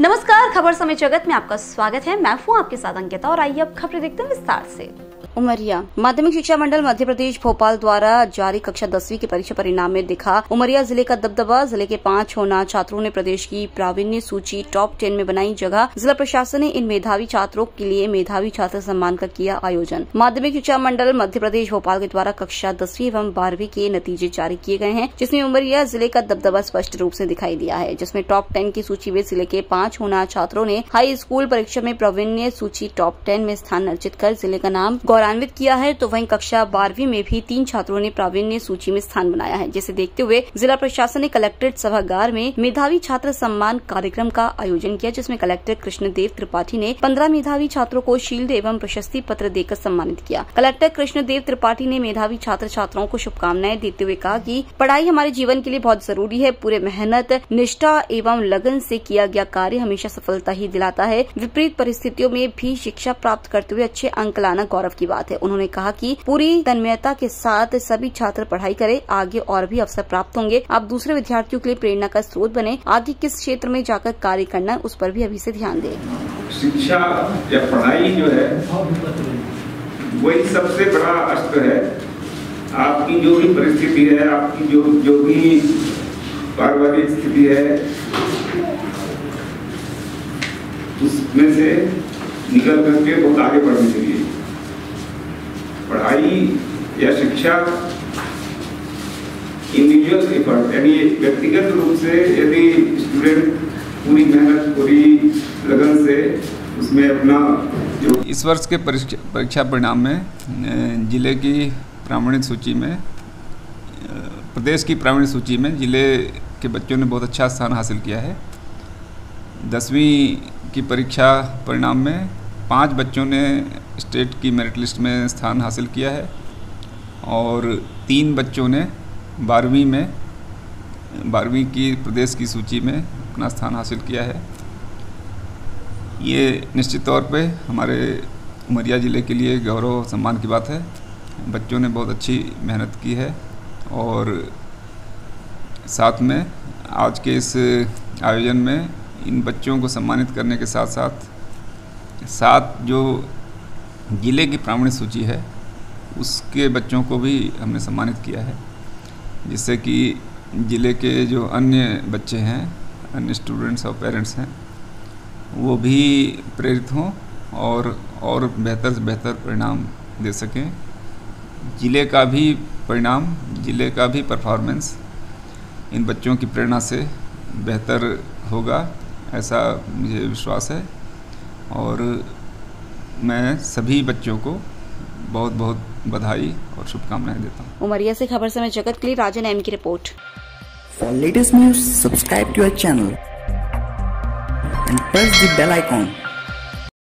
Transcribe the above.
नमस्कार, खबर समय जगत में आपका स्वागत है। मैं हूँ आपके साथ अंकिता और आइए अब खबरें देखते हैं विस्तार से। उमरिया। माध्यमिक शिक्षा मंडल मध्य प्रदेश भोपाल द्वारा जारी कक्षा दसवीं के परीक्षा परिणाम में दिखा उमरिया ज़िले का दबदबा। ज़िले के पाँच होना छात्रों ने प्रदेश की प्रावीण्य सूची टॉप टेन में बनाई जगह। जिला प्रशासन ने इन मेधावी छात्रों के लिए मेधावी छात्र सम्मान का किया आयोजन। माध्यमिक शिक्षा मंडल मध्य प्रदेश भोपाल के द्वारा कक्षा दसवीं एवं बारहवीं के नतीजे जारी किए गए हैं, जिसमें उमरिया ज़िले का दबदबा स्पष्ट रूप से दिखाई दिया है, जिसमें टॉप टेन की सूची में ज़िले के पाँच होना छात्रों ने हाई स्कूल परीक्षा में प्रावीण्य सूची टॉप टेन में स्थान अर्जित कर ज़िले का नाम गौरवान्वित किया है तो वहीं कक्षा बारहवीं में भी तीन छात्रों ने प्रावीण्य सूची में स्थान बनाया है, जिसे देखते हुए जिला प्रशासन ने कलेक्ट्रेट सभागार में मेधावी छात्र सम्मान कार्यक्रम का आयोजन किया, जिसमें कलेक्टर कृष्णदेव त्रिपाठी ने पंद्रह मेधावी छात्रों को शील्ड एवं प्रशस्ति पत्र देकर सम्मानित किया। कलेक्टर कृष्णदेव त्रिपाठी ने मेधावी छात्र छात्राओं को शुभकामनाएँ देते हुए कहा कि पढ़ाई हमारे जीवन के लिए बहुत ज़रूरी है, पूरे मेहनत, निष्ठा एवं लगन से किया गया कार्य हमेशा सफलता ही दिलाता है। विपरीत परिस्थितियों में भी शिक्षा प्राप्त करते हुए अच्छे अंक लाना गौरव की बात है। उन्होंने कहा कि पूरी तन्मयता के साथ सभी छात्र पढ़ाई करें, आगे और भी अवसर प्राप्त होंगे। आप दूसरे विद्यार्थियों के लिए प्रेरणा का स्रोत बने। आगे किस क्षेत्र में जाकर कार्य करना उस पर भी अभी से ध्यान दें। शिक्षा या पढ़ाई जो है, वही सबसे बड़ा अस्त्र है। आपकी जो भी परिस्थिति है, आपकी जो जो भी पारिवारिक स्थिति है, उसमें से निकल करके बहुत आगे बढ़ने के लिए। पढ़ाई या शिक्षा इंडिविजुअल एफर्ट यानी व्यक्तिगत रूप से यदि स्टूडेंट पूरी मेहनत, पूरी लगन से उसमें अपना जो इस वर्ष के परीक्षा परिणाम में ज़िले की प्रामाणिक सूची में प्रदेश की प्रामाणिक सूची में ज़िले के बच्चों ने बहुत अच्छा स्थान हासिल किया है। दसवीं की परीक्षा परिणाम में पाँच बच्चों ने स्टेट की मेरिट लिस्ट में स्थान हासिल किया है और तीन बच्चों ने बारहवीं में, बारहवीं की प्रदेश की सूची में अपना स्थान हासिल किया है। ये निश्चित तौर पे हमारे उमरिया ज़िले के लिए गौरव सम्मान की बात है। बच्चों ने बहुत अच्छी मेहनत की है और साथ में आज के इस आयोजन में इन बच्चों को सम्मानित करने के साथ साथ सात जो ज़िले की प्रामाणिक सूची है, उसके बच्चों को भी हमने सम्मानित किया है। जिससे कि ज़िले के जो अन्य बच्चे हैं, अन्य स्टूडेंट्स और पेरेंट्स हैं, वो भी प्रेरित हों और और बेहतर से बेहतर परिणाम दे सकें। ज़िले का भी परिणाम, ज़िले का भी परफॉर्मेंस इन बच्चों की प्रेरणा से बेहतर होगा, ऐसा मुझे विश्वास है। और मैं सभी बच्चों को बहुत बहुत बधाई और शुभकामनाएँ देता हूँ। उमरिया से खबर समय जगत के लिए राजन एम की report. For latest news subscribe to our channel and press the bell icon.